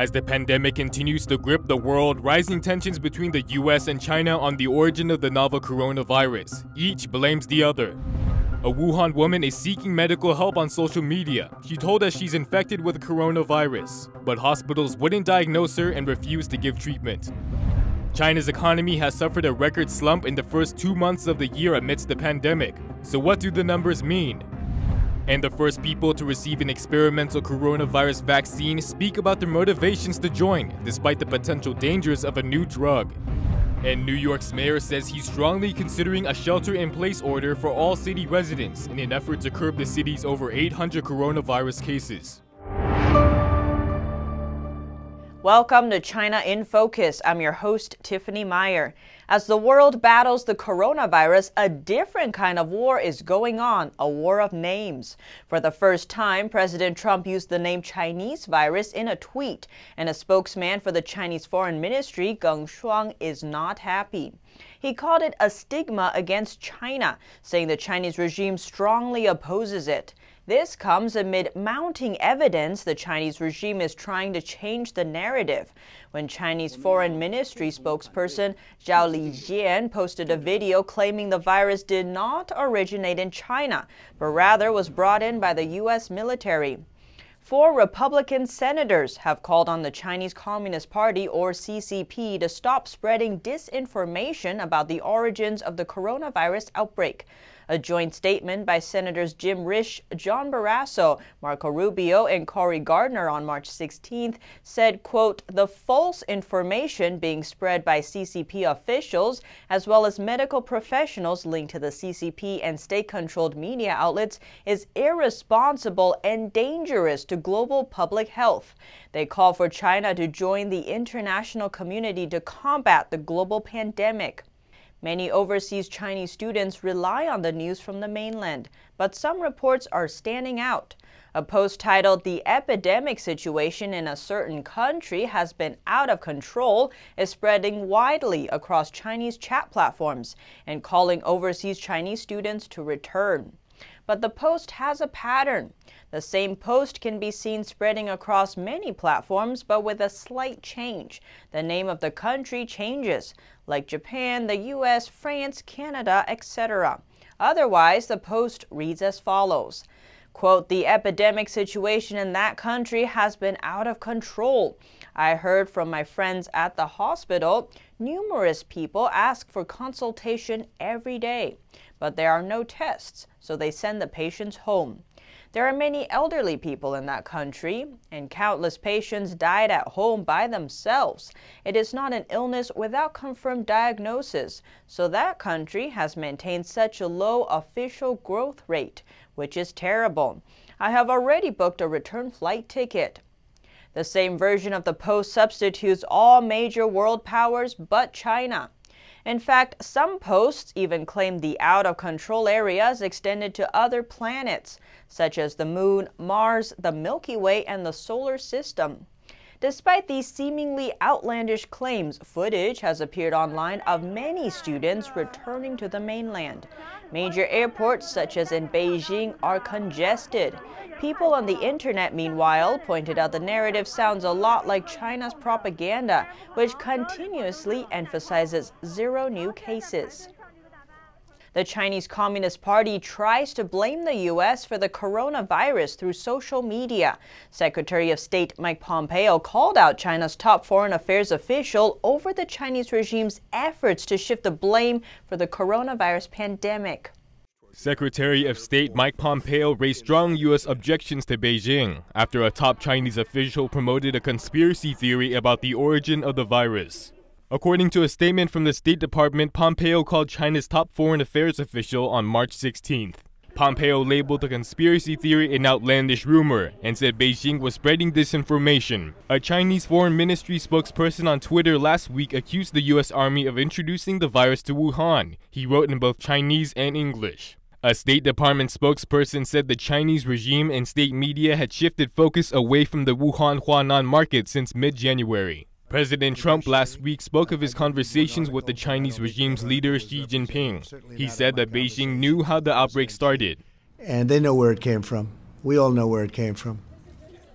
As the pandemic continues to grip the world, rising tensions between the US and China on the origin of the novel coronavirus. Each blames the other. A Wuhan woman is seeking medical help on social media. She told us she's infected with coronavirus, but hospitals wouldn't diagnose her and refused to give treatment. China's economy has suffered a record slump in the first two months of the year amidst the pandemic. So what do the numbers mean? And the first people to receive an experimental coronavirus vaccine speak about their motivations to join, despite the potential dangers of a new drug. And New York's mayor says he's strongly considering a shelter-in-place order for all city residents in an effort to curb the city's over 800 coronavirus cases. Welcome to China in Focus. I'm your host, Tiffany Meyer. As the world battles the coronavirus, a different kind of war is going on a war of names. For the first time, President Trump used the name Chinese virus in a tweet, and a spokesman for the Chinese Foreign Ministry, Geng Shuang, is not happy. He called it a stigma against China, saying the Chinese regime strongly opposes it. This comes amid mounting evidence the Chinese regime is trying to change the narrative. When Chinese Foreign Ministry spokesperson Zhao Lijian posted a video claiming the virus did not originate in China, but rather was brought in by the U.S. military. Four Republican senators have called on the Chinese Communist Party, or CCP, to stop spreading disinformation about the origins of the coronavirus outbreak. A joint statement by Senators Jim Risch, John Barrasso, Marco Rubio, and Cory Gardner on March 16th said, quote, the false information being spread by CCP officials as well as medical professionals linked to the CCP and state-controlled media outlets is irresponsible and dangerous to global public health. They call for China to join the international community to combat the global pandemic. Many overseas Chinese students rely on the news from the mainland, but some reports are standing out. A post titled The Epidemic Situation in a Certain Country Has Been Out of Control is spreading widely across Chinese chat platforms and calling overseas Chinese students to return. But the post has a pattern. The same post can be seen spreading across many platforms, but with a slight change. The name of the country changes, like Japan, the US, France, Canada, etc. Otherwise, the post reads as follows. Quote, the epidemic situation in that country has been out of control. I heard from my friends at the hospital, numerous people ask for consultation every day, but there are no tests, so they send the patients home. There are many elderly people in that country, and countless patients died at home by themselves. It is not an illness without confirmed diagnosis, so that country has maintained such a low official growth rate, which is terrible. I have already booked a return flight ticket. The same version of the post substitutes all major world powers but China. In fact, some posts even claim the out of control areas extended to other planets, such as the Moon, Mars, the Milky Way, and the Solar System. Despite these seemingly outlandish claims, footage has appeared online of many students returning to the mainland. Major airports, such as in Beijing, are congested. People on the internet, meanwhile, pointed out the narrative sounds a lot like China's propaganda, which continuously emphasizes zero new cases. The Chinese Communist Party tries to blame the U.S. for the coronavirus through social media. Secretary of State Mike Pompeo called out China's top foreign affairs official over the Chinese regime's efforts to shift the blame for the coronavirus pandemic. Secretary of State Mike Pompeo raised strong U.S. objections to Beijing after a top Chinese official promoted a conspiracy theory about the origin of the virus. According to a statement from the State Department, Pompeo called China's top foreign affairs official on March 16th. Pompeo labeled the conspiracy theory an outlandish rumor and said Beijing was spreading disinformation. A Chinese foreign ministry spokesperson on Twitter last week accused the U.S. Army of introducing the virus to Wuhan. He wrote in both Chinese and English. A State Department spokesperson said the Chinese regime and state media had shifted focus away from the Wuhan Huanan market since mid January. President Trump last week spoke of his conversations with the Chinese regime's leader Xi Jinping. He said that Beijing knew how the outbreak started. And they know where it came from. We all know where it came from.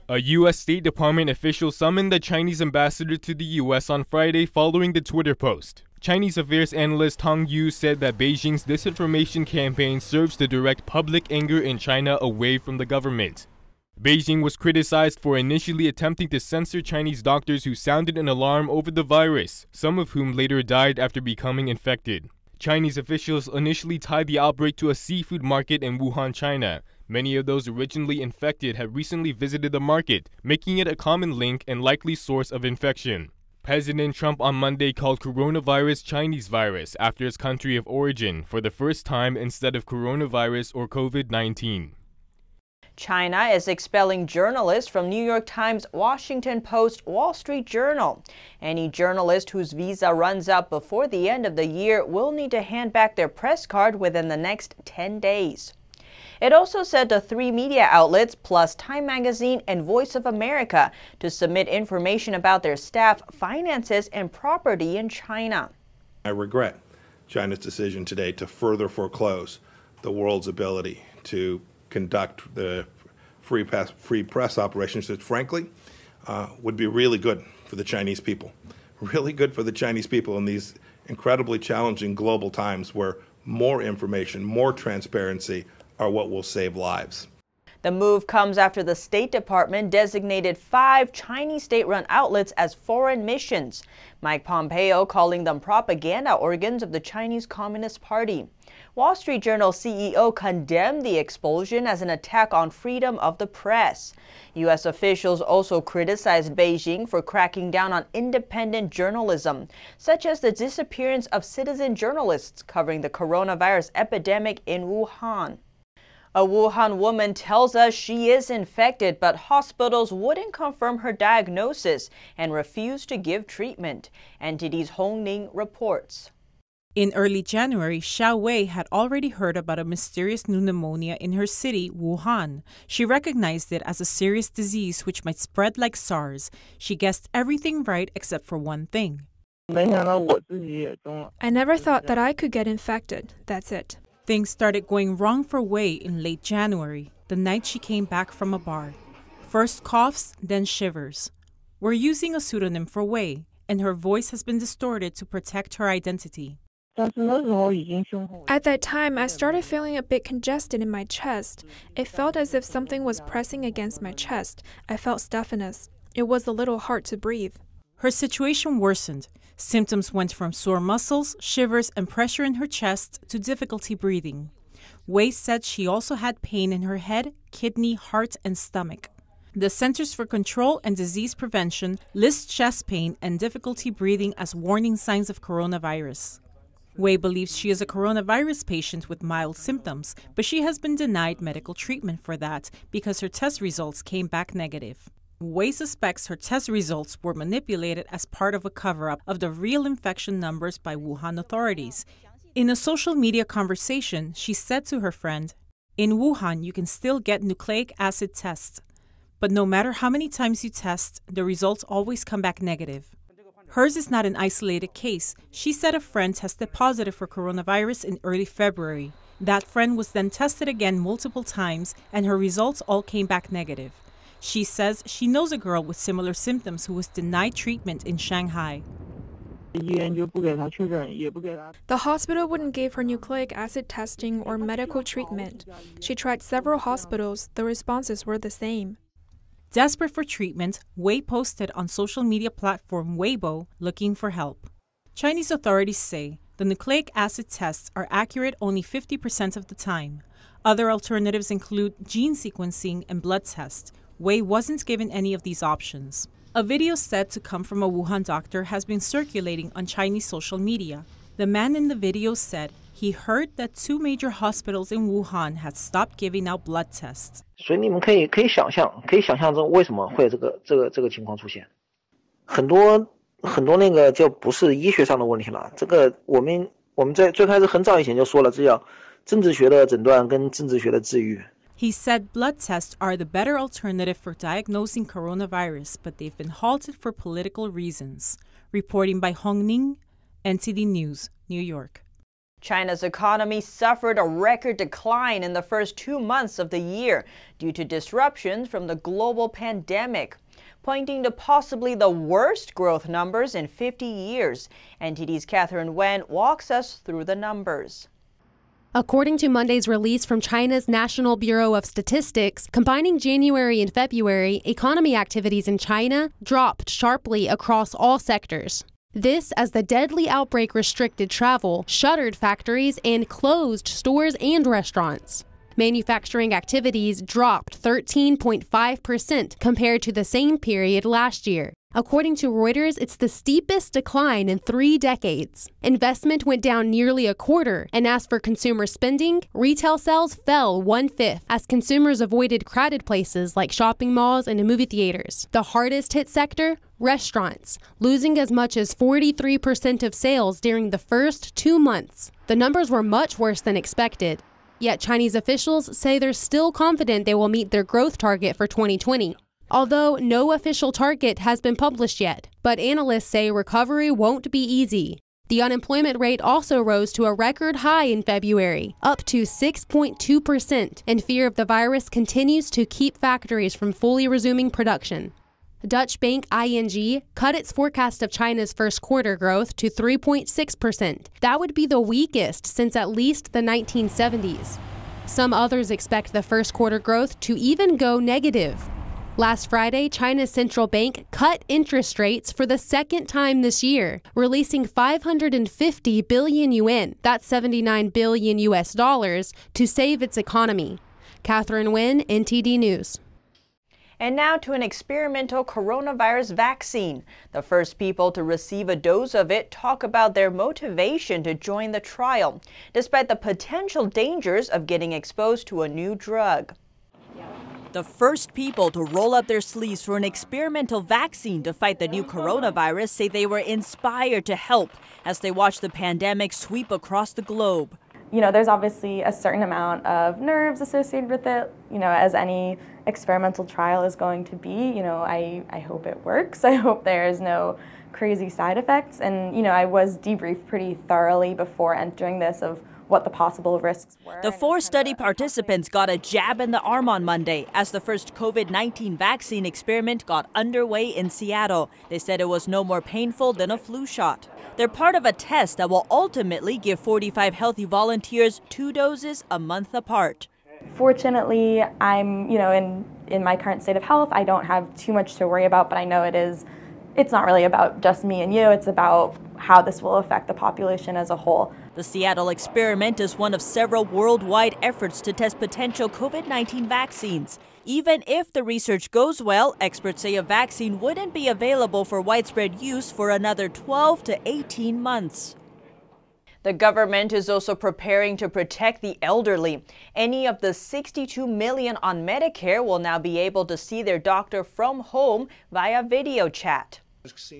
A U.S. State Department official summoned the Chinese ambassador to the U.S. on Friday following the Twitter post. Chinese affairs analyst Tang Yu said that Beijing's disinformation campaign serves to direct public anger in China away from the government. Beijing was criticized for initially attempting to censor Chinese doctors who sounded an alarm over the virus, some of whom later died after becoming infected. Chinese officials initially tied the outbreak to a seafood market in Wuhan, China. Many of those originally infected had recently visited the market, making it a common link and likely source of infection. President Trump on Monday called coronavirus Chinese virus after its country of origin for the first time instead of coronavirus or COVID 19. China is expelling journalists from New York Times, Washington Post, Wall Street Journal. Any journalist whose visa runs out before the end of the year will need to hand back their press card within the next 10 days. It also said to three media outlets, plus Time Magazine and Voice of America, to submit information about their staff, finances, and property in China. I regret China's decision today to further foreclose the world's ability to conduct the free press, free press operations that, frankly, uh, would be really good for the Chinese people. Really good for the Chinese people in these incredibly challenging global times where more information, more transparency are what will save lives. The move comes after the State Department designated five Chinese state run outlets as foreign missions, Mike Pompeo calling them propaganda organs of the Chinese Communist Party. Wall Street Journal CEO condemned the expulsion as an attack on freedom of the press. U.S. officials also criticized Beijing for cracking down on independent journalism, such as the disappearance of citizen journalists covering the coronavirus epidemic in Wuhan. A Wuhan woman tells us she is infected, but hospitals wouldn't confirm her diagnosis and refused to give treatment. NTD's Hong Ning reports. In early January, Xiao Wei had already heard about a mysterious new pneumonia in her city, Wuhan. She recognized it as a serious disease which might spread like SARS. She guessed everything right except for one thing. I never thought that I could get infected. That's it. Things started going wrong for Wei in late January, the night she came back from a bar. First coughs, then shivers. We're using a pseudonym for Wei, and her voice has been distorted to protect her identity. At that time, I started feeling a bit congested in my chest. It felt as if something was pressing against my chest. I felt stuffiness. It was a little hard to breathe. Her situation worsened. Symptoms went from sore muscles, shivers, and pressure in her chest to difficulty breathing. Wei said she also had pain in her head, kidney, heart, and stomach. The Centers for Control and Disease Prevention lists chest pain and difficulty breathing as warning signs of coronavirus. Wei believes she is a coronavirus patient with mild symptoms, but she has been denied medical treatment for that because her test results came back negative. Wei suspects her test results were manipulated as part of a cover up of the real infection numbers by Wuhan authorities. In a social media conversation, she said to her friend, In Wuhan, you can still get nucleic acid tests, but no matter how many times you test, the results always come back negative. Hers is not an isolated case. She said a friend tested positive for coronavirus in early February. That friend was then tested again multiple times, and her results all came back negative. She says she knows a girl with similar symptoms who was denied treatment in Shanghai. The hospital wouldn't give her nucleic acid testing or medical treatment. She tried several hospitals, the responses were the same. Desperate for treatment, Wei posted on social media platform Weibo looking for help. Chinese authorities say the nucleic acid tests are accurate only 50% of the time. Other alternatives include gene sequencing and blood tests, Wei wasn't given any of these options. A video said to come from a Wuhan doctor has been circulating on Chinese social media. The man in the video said he heard that two major hospitals in Wuhan had stopped giving out blood tests. 所以你们可以可以想象，可以想象中为什么会有这个这个这个情况出现。很多很多那个就不是医学上的问题了，这个我们我们在最开始很早以前就说了，这叫政治学的诊断跟政治学的治愈。 He said blood tests are the better alternative for diagnosing coronavirus, but they've been halted for political reasons. Reporting by Hong Ning, NTD News, New York. China's economy suffered a record decline in the first two months of the year due to disruptions from the global pandemic, pointing to possibly the worst growth numbers in 50 years. NTD's Catherine Wen walks us through the numbers. According to Monday's release from China's National Bureau of Statistics, combining January and February, economy activities in China dropped sharply across all sectors. This as the deadly outbreak restricted travel, shuttered factories, and closed stores and restaurants. Manufacturing activities dropped 13.5% compared to the same period last year. According to Reuters, it's the steepest decline in three decades. Investment went down nearly a quarter, and as for consumer spending, retail sales fell one fifth as consumers avoided crowded places like shopping malls and movie theaters. The hardest hit sector? Restaurants, losing as much as 43% of sales during the first two months. The numbers were much worse than expected. Yet Chinese officials say they're still confident they will meet their growth target for 2020 although no official target has been published yet. But analysts say recovery won't be easy. The unemployment rate also rose to a record high in February, up to 6.2%, and fear of the virus continues to keep factories from fully resuming production. Dutch bank ING cut its forecast of China's first quarter growth to 3.6%. That would be the weakest since at least the 1970s. Some others expect the first quarter growth to even go negative. Last Friday, China's central bank cut interest rates for the second time this year, releasing 550 billion yuan, that's 79 billion US dollars, to save its economy. Catherine Wen, NTD News. And now to an experimental coronavirus vaccine. The first people to receive a dose of it talk about their motivation to join the trial, despite the potential dangers of getting exposed to a new drug. The first people to roll up their sleeves for an experimental vaccine to fight the new coronavirus say they were inspired to help as they watch the pandemic sweep across the globe. You know, there's obviously a certain amount of nerves associated with it, you know, as any experimental trial is going to be. You know, I, I hope it works. I hope there is no crazy side effects. And, you know, I was debriefed pretty thoroughly before entering this of what the possible risks were. The four study participants got a jab in the arm on Monday as the first COVID 19 vaccine experiment got underway in Seattle. They said it was no more painful than a flu shot. They're part of a test that will ultimately give 45 healthy volunteers two doses a month apart. Fortunately, I'm, you know, in in my current state of health, I don't have too much to worry about, but I know it is it's not really about just me and you, it's about how this will affect the population as a whole. The Seattle experiment is one of several worldwide efforts to test potential COVID 19 vaccines. Even if the research goes well, experts say a vaccine wouldn't be available for widespread use for another 12 to 18 months. The government is also preparing to protect the elderly. Any of the 62 million on Medicare will now be able to see their doctor from home via video chat.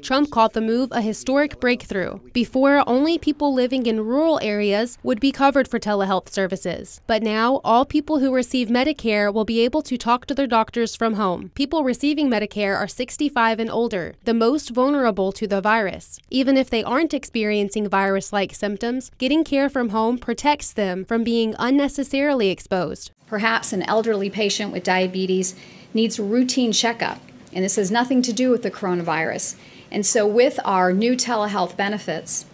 Trump called the move a historic breakthrough. Before, only people living in rural areas would be covered for telehealth services. But now, all people who receive Medicare will be able to talk to their doctors from home. People receiving Medicare are 65 and older, the most vulnerable to the virus. Even if they aren't experiencing virus like symptoms, getting care from home protects them from being unnecessarily exposed. Perhaps an elderly patient with diabetes needs routine checkup and this has nothing to do with the coronavirus. And so, with our new telehealth benefits,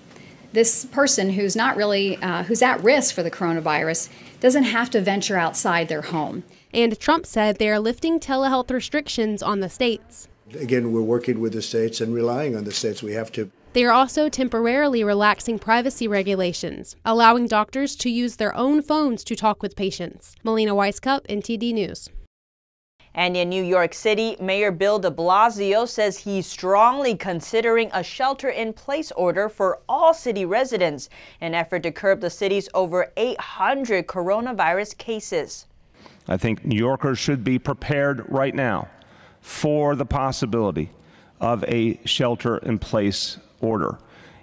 this person who's not really uh, who's at risk for the coronavirus doesn't have to venture outside their home. And Trump said they are lifting telehealth restrictions on the states. Again, we're working with the states and relying on the states. We have to. They are also temporarily relaxing privacy regulations, allowing doctors to use their own phones to talk with patients. Melina Wisecup, NTD News. And in New York City, Mayor Bill de Blasio says he's strongly considering a shelter in place order for all city residents, an effort to curb the city's over 800 coronavirus cases. I think New Yorkers should be prepared right now for the possibility of a shelter in place order.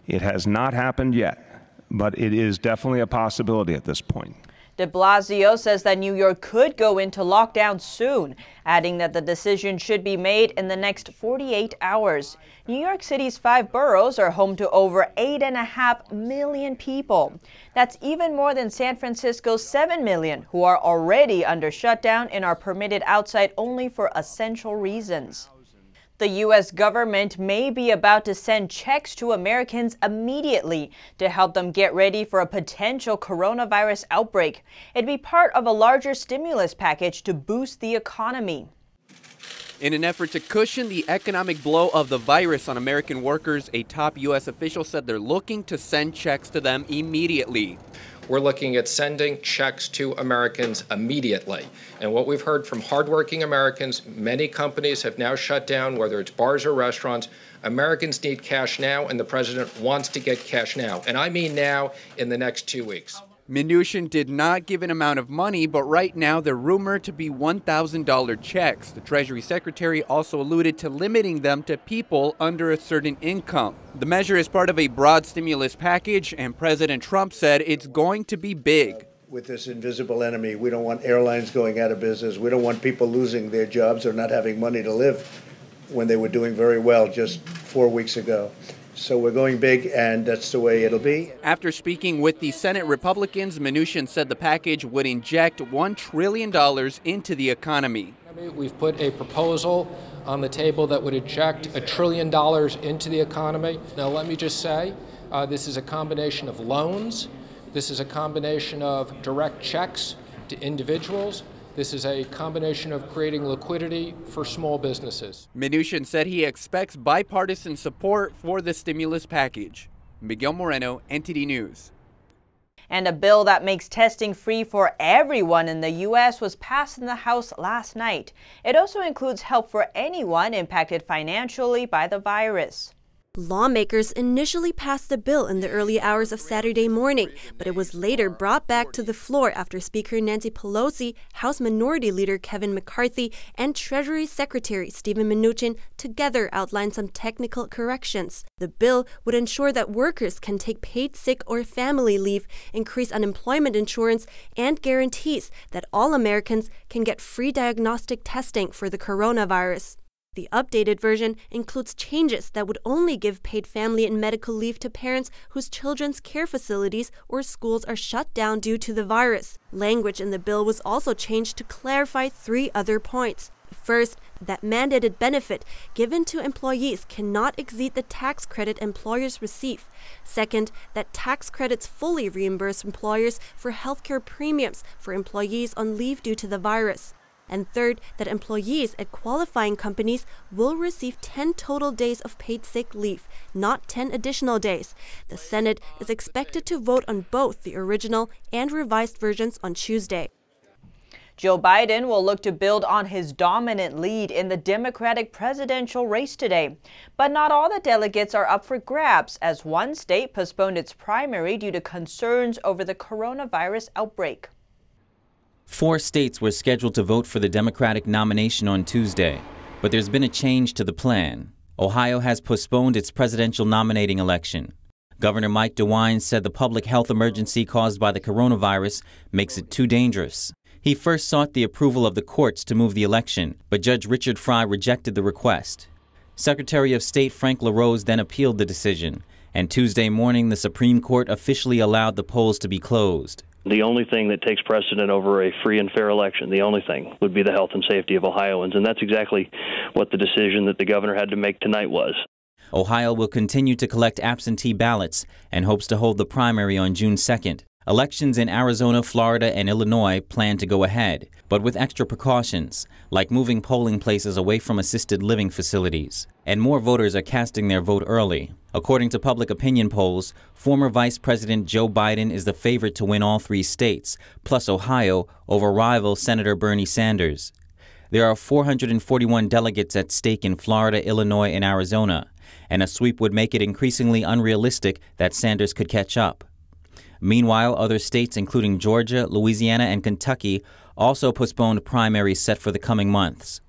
It has not happened yet, but it is definitely a possibility at this point. De Blasio says that New York could go into lockdown soon, adding that the decision should be made in the next 48 hours. New York City's five boroughs are home to over 8.5 million people. That's even more than San Francisco's 7 million, who are already under shutdown and are permitted outside only for essential reasons. The U.S. government may be about to send checks to Americans immediately to help them get ready for a potential coronavirus outbreak. It'd be part of a larger stimulus package to boost the economy. In an effort to cushion the economic blow of the virus on American workers, a top U.S. official said they're looking to send checks to them immediately. We're looking at sending checks to Americans immediately. And what we've heard from hardworking Americans, many companies have now shut down, whether it's bars or restaurants. Americans need cash now, and the president wants to get cash now. And I mean now in the next two weeks. Mnuchin did not give an amount of money, but right now they're rumored to be $1,000 checks. The Treasury Secretary also alluded to limiting them to people under a certain income. The measure is part of a broad stimulus package, and President Trump said it's going to be big. With this invisible enemy, we don't want airlines going out of business. We don't want people losing their jobs or not having money to live when they were doing very well just four weeks ago. So we're going big, and that's the way it'll be. After speaking with the Senate Republicans, Mnuchin said the package would inject $1 trillion into the economy. We've put a proposal on the table that would inject a trillion dollars into the economy. Now, let me just say uh, this is a combination of loans, this is a combination of direct checks to individuals, this is a combination of creating liquidity for small businesses. Mnuchin said he expects bipartisan support for the stimulus package. Miguel Moreno, NTD News. And a bill that makes testing free for everyone in the U.S. was passed in the House last night. It also includes help for anyone impacted financially by the virus. Lawmakers initially passed the bill in the early hours of Saturday morning, but it was later brought back to the floor after Speaker Nancy Pelosi, House Minority Leader Kevin McCarthy, and Treasury Secretary Stephen Mnuchin together outlined some technical corrections. The bill would ensure that workers can take paid sick or family leave, increase unemployment insurance, and guarantees that all Americans can get free diagnostic testing for the coronavirus. The updated version includes changes that would only give paid family and medical leave to parents whose children's care facilities or schools are shut down due to the virus. Language in the bill was also changed to clarify three other points. First, that mandated benefit given to employees cannot exceed the tax credit employers receive. Second, that tax credits fully reimburse employers for healthcare premiums for employees on leave due to the virus. And third, that employees at qualifying companies will receive 10 total days of paid sick leave, not 10 additional days. The Senate is expected to vote on both the original and revised versions on Tuesday. Joe Biden will look to build on his dominant lead in the Democratic presidential race today. But not all the delegates are up for grabs, as one state postponed its primary due to concerns over the coronavirus outbreak. Four states were scheduled to vote for the Democratic nomination on Tuesday, but there's been a change to the plan. Ohio has postponed its presidential nominating election. Governor Mike DeWine said the public health emergency caused by the coronavirus makes it too dangerous. He first sought the approval of the courts to move the election, but Judge Richard Frye rejected the request. Secretary of State Frank LaRose then appealed the decision, and Tuesday morning the Supreme Court officially allowed the polls to be closed. The only thing that takes precedent over a free and fair election, the only thing, would be the health and safety of Ohioans. And that's exactly what the decision that the governor had to make tonight was. Ohio will continue to collect absentee ballots and hopes to hold the primary on June 2nd. Elections in Arizona, Florida, and Illinois plan to go ahead, but with extra precautions, like moving polling places away from assisted living facilities. And more voters are casting their vote early. According to public opinion polls, former Vice President Joe Biden is the favorite to win all three states, plus Ohio, over rival Senator Bernie Sanders. There are 441 delegates at stake in Florida, Illinois, and Arizona, and a sweep would make it increasingly unrealistic that Sanders could catch up. Meanwhile, other states, including Georgia, Louisiana, and Kentucky, also postponed primaries set for the coming months.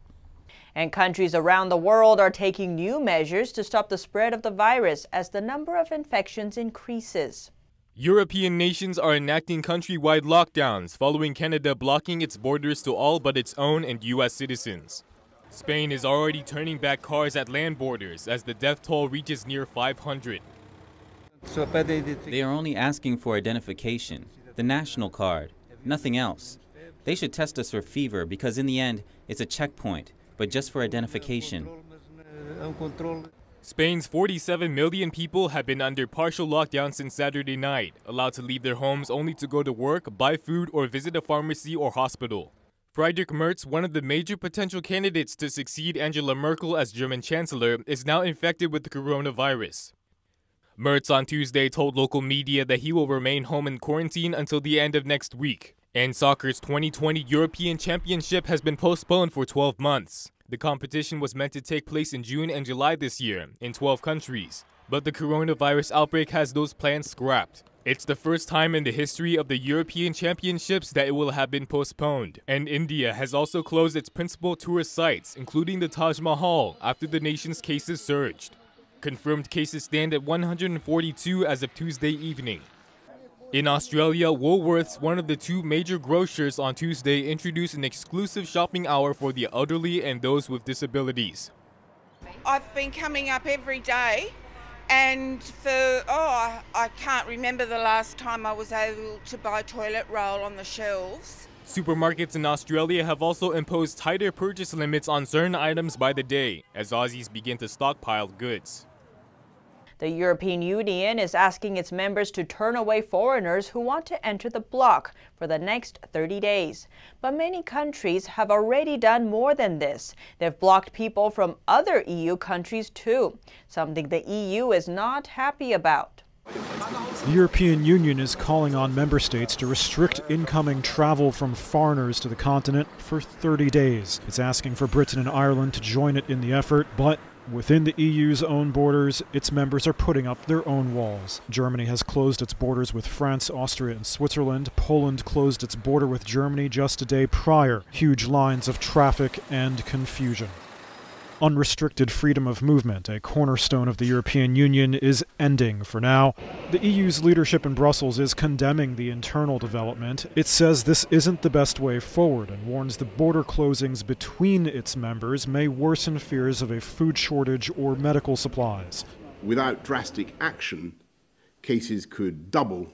And countries around the world are taking new measures to stop the spread of the virus as the number of infections increases. European nations are enacting countrywide lockdowns following Canada blocking its borders to all but its own and U.S. citizens. Spain is already turning back cars at land borders as the death toll reaches near 500. They are only asking for identification, the national card, nothing else. They should test us for fever because, in the end, it's a checkpoint, but just for identification. Spain's 47 million people have been under partial lockdown since Saturday night, allowed to leave their homes only to go to work, buy food, or visit a pharmacy or hospital. Friedrich Merz, one of the major potential candidates to succeed Angela Merkel as German Chancellor, is now infected with the coronavirus. Merz on Tuesday told local media that he will remain home in quarantine until the end of next week. And soccer's 2020 European Championship has been postponed for 12 months. The competition was meant to take place in June and July this year in 12 countries, but the coronavirus outbreak has those plans scrapped. It's the first time in the history of the European Championships that it will have been postponed, and India has also closed its principal tourist sites, including the Taj Mahal, after the nation's cases surged. Confirmed cases stand at 142 as of Tuesday evening. In Australia, Woolworths, one of the two major grocers, on Tuesday introduced an exclusive shopping hour for the elderly and those with disabilities. I've been coming up every day, and for, oh, I can't remember the last time I was able to buy toilet roll on the shelves. Supermarkets in Australia have also imposed tighter purchase limits on certain items by the day as Aussies begin to stockpile goods. The European Union is asking its members to turn away foreigners who want to enter the bloc for the next 30 days. But many countries have already done more than this. They've blocked people from other EU countries too, something the EU is not happy about. The European Union is calling on member states to restrict incoming travel from foreigners to the continent for 30 days. It's asking for Britain and Ireland to join it in the effort, but Within the EU's own borders, its members are putting up their own walls. Germany has closed its borders with France, Austria, and Switzerland. Poland closed its border with Germany just a day prior. Huge lines of traffic and confusion unrestricted freedom of movement, a cornerstone of the European Union, is ending for now. The EU's leadership in Brussels is condemning the internal development. It says this isn't the best way forward and warns the border closings between its members may worsen fears of a food shortage or medical supplies. Without drastic action, cases could double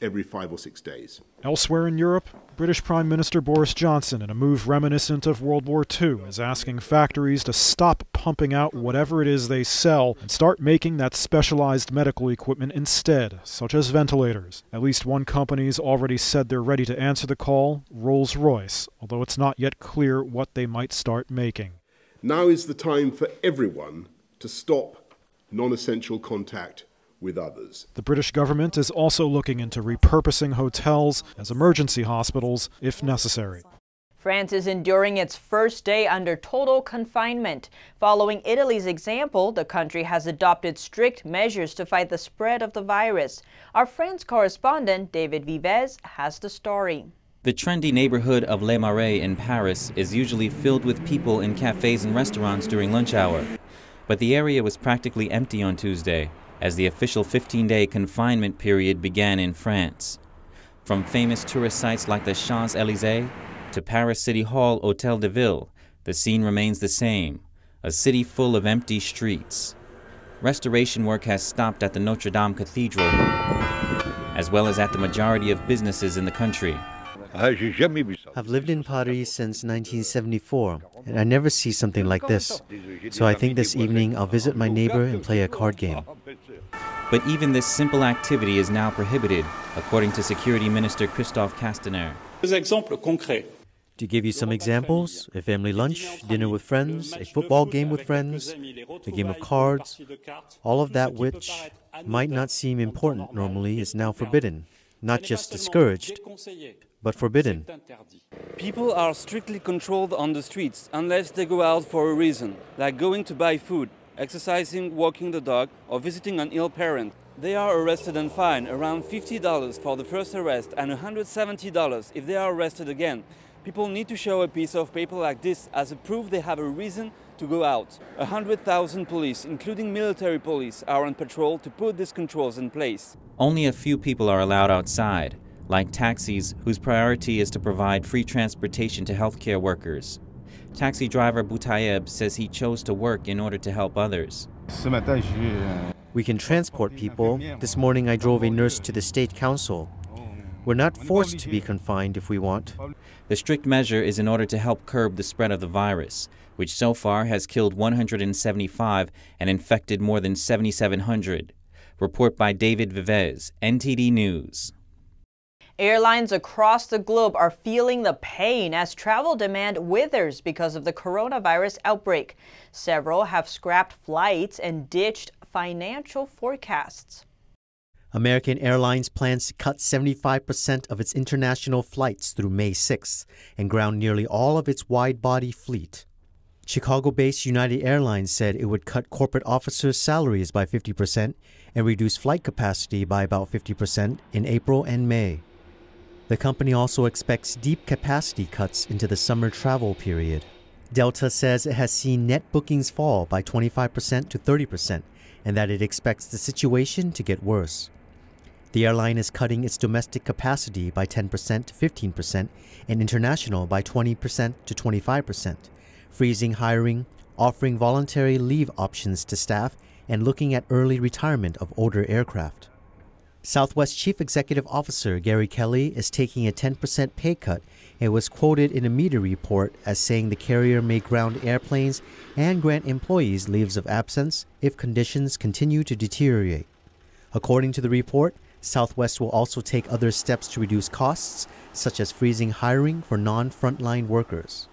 every five or six days. Elsewhere in Europe, British Prime Minister Boris Johnson, in a move reminiscent of World War II, is asking factories to stop pumping out whatever it is they sell and start making that specialized medical equipment instead, such as ventilators. At least one company's already said they're ready to answer the call Rolls Royce, although it's not yet clear what they might start making. Now is the time for everyone to stop non essential contact with others. The British government is also looking into repurposing hotels as emergency hospitals if necessary. France is enduring its first day under total confinement. Following Italy's example, the country has adopted strict measures to fight the spread of the virus. Our France correspondent, David Vives, has the story. The trendy neighborhood of Les Marais in Paris is usually filled with people in cafes and restaurants during lunch hour. But the area was practically empty on Tuesday as the official 15 day confinement period began in France. From famous tourist sites like the Champs Elysees to Paris City Hall Hotel de Ville, the scene remains the same a city full of empty streets. Restoration work has stopped at the Notre Dame Cathedral, as well as at the majority of businesses in the country. I've lived in Paris since 1974, and I never see something like this. So I think this evening I'll visit my neighbor and play a card game. But even this simple activity is now prohibited, according to Security Minister Christophe Castaner. To give you some examples, a family lunch, dinner with friends, a football game with friends, a game of cards, all of that which might not seem important normally is now forbidden, not just discouraged, but forbidden. People are strictly controlled on the streets unless they go out for a reason, like going to buy food, exercising, walking the dog, or visiting an ill parent. They are arrested and fined around $50 for the first arrest and $170 if they are arrested again. People need to show a piece of paper like this as a proof they have a reason to go out. 100,000 police, including military police, are on patrol to put these controls in place. Only a few people are allowed outside, like taxis whose priority is to provide free transportation to healthcare workers. Taxi driver Boutayeb says he chose to work in order to help others. We can transport people. This morning I drove a nurse to the state council. We're not forced to be confined if we want. The strict measure is in order to help curb the spread of the virus, which so far has killed 175 and infected more than 7,700. Report by David Vives, NTD News. Airlines across the globe are feeling the pain as travel demand withers because of the coronavirus outbreak. Several have scrapped flights and ditched financial forecasts. American Airlines plans to cut 75% of its international flights through May 6th and ground nearly all of its wide body fleet. Chicago based United Airlines said it would cut corporate officers' salaries by 50% and reduce flight capacity by about 50% in April and May. The company also expects deep capacity cuts into the summer travel period. Delta says it has seen net bookings fall by 25% to 30% and that it expects the situation to get worse. The airline is cutting its domestic capacity by 10% to 15% and international by 20% to 25%, freezing hiring, offering voluntary leave options to staff, and looking at early retirement of older aircraft. Southwest Chief Executive Officer Gary Kelly is taking a 10% pay cut and was quoted in a media report as saying the carrier may ground airplanes and grant employees leaves of absence if conditions continue to deteriorate. According to the report, Southwest will also take other steps to reduce costs, such as freezing hiring for non frontline workers.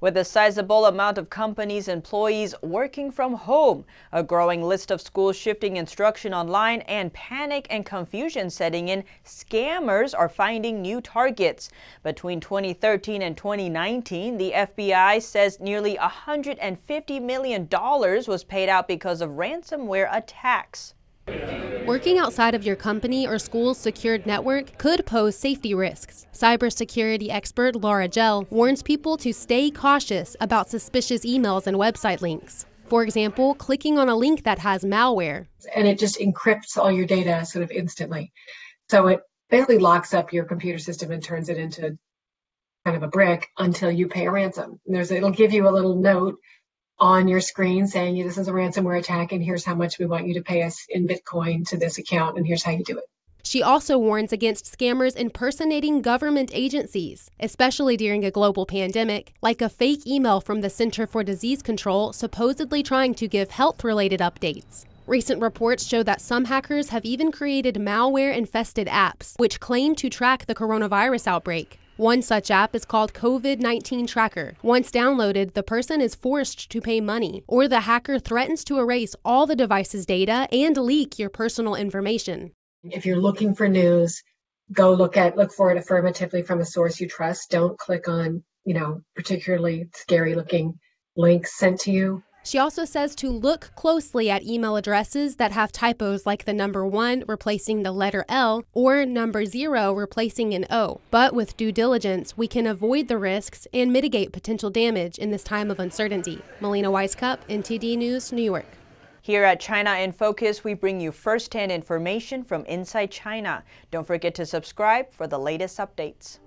With a sizable amount of companies' employees working from home, a growing list of schools shifting instruction online, and panic and confusion setting in, scammers are finding new targets. Between 2013 and 2019, the FBI says nearly $150 million was paid out because of ransomware attacks. Working outside of your company or school's secured network could pose safety risks. Cybersecurity expert Laura Gell warns people to stay cautious about suspicious emails and website links. For example, clicking on a link that has malware. And it just encrypts all your data sort of instantly. So it basically locks up your computer system and turns it into kind of a brick until you pay a ransom. There's it'll give you a little note on your screen saying this is a ransomware attack and here's how much we want you to pay us in Bitcoin to this account and here's how you do it. She also warns against scammers impersonating government agencies, especially during a global pandemic, like a fake email from the Center for Disease Control supposedly trying to give health related updates. Recent reports show that some hackers have even created malware infested apps, which claim to track the coronavirus outbreak. One such app is called COVID 19 Tracker. Once downloaded, the person is forced to pay money, or the hacker threatens to erase all the device's data and leak your personal information. If you're looking for news, go look at look for it affirmatively from a source you trust. Don't click on, you know, particularly scary looking links sent to you. She also says to look closely at email addresses that have typos like the number 1 replacing the letter L or number 0 replacing an O. But with due diligence, we can avoid the risks and mitigate potential damage in this time of uncertainty. Melina Wisecup, NTD News, New York. Here at China in Focus, we bring you first-hand information from inside China. Don't forget to subscribe for the latest updates.